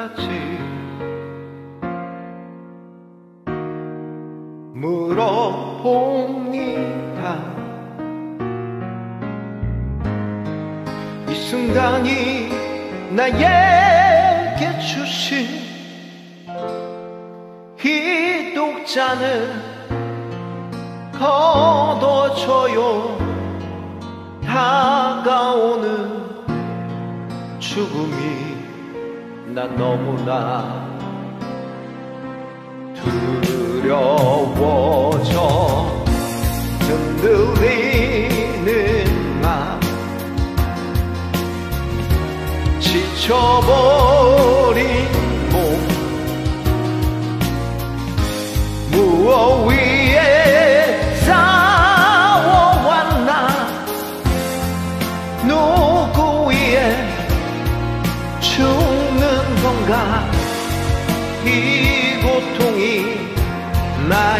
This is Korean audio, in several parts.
같이 물어봅니다. 이 순간이 나에게 주신 이 독자는 걷어줘요 다가오는 죽음이 난 너무나 두려워져. 흔들리는 맘 지쳐버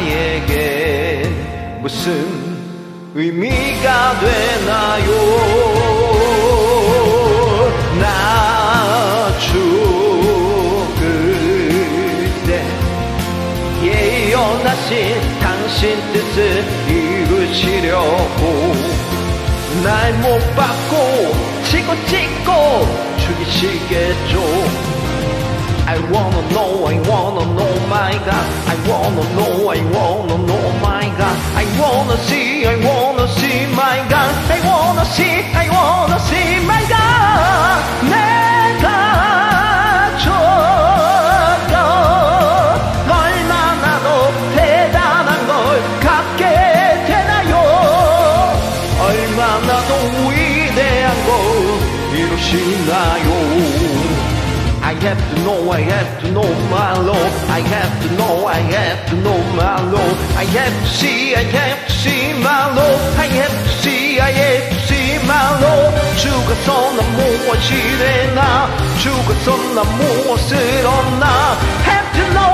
나에게 무슨 의미가 되나요? 나 죽을 때 예언하신 당신 뜻을 이루시려고 날 못 받고 치고 찍고 죽이시겠죠 I wanna know, I wanna know, my God. I wanna know, I wanna know, my God. I wanna see, I wanna see, my God. I wanna see, I wanna see, my God. 내가 줬던 얼마나 더 대단한 걸 갖게 되나요? 얼마나 더 위대한 걸 이루시나요? I have to know, I have to know my love. I have to know, I have to know my love. I have to see, I have to see my love. I have to see, I have to see my love. 죽어서 난 the 나? 죽어서 난 무엇을 얻나? Have to know.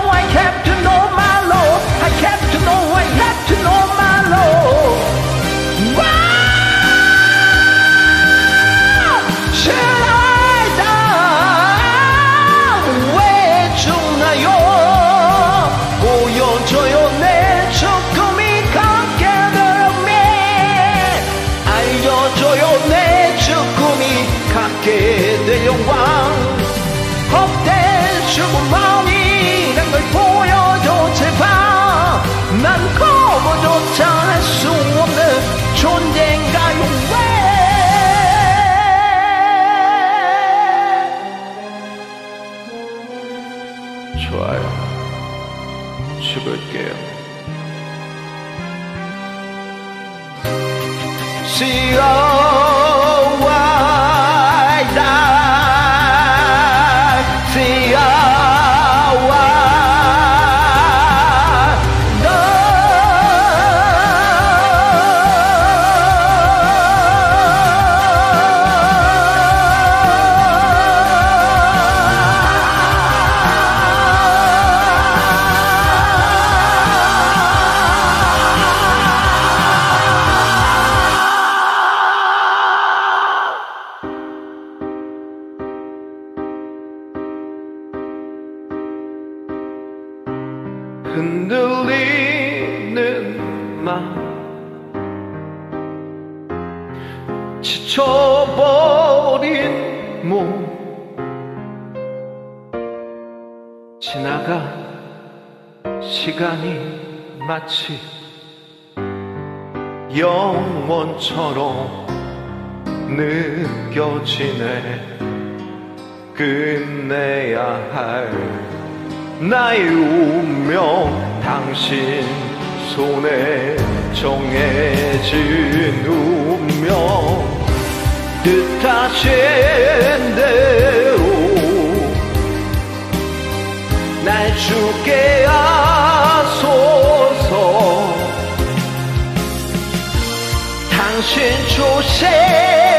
좋아요. 죽을게요. See how 흔들리는 맘 지쳐버린 몸. 지나가 시간이 마치 영원처럼 느껴지네. 끝내야 할 나의 운명 당신 손에 정해진 운명. 뜻하신 대로 날 죽게 하소서. 당신 조세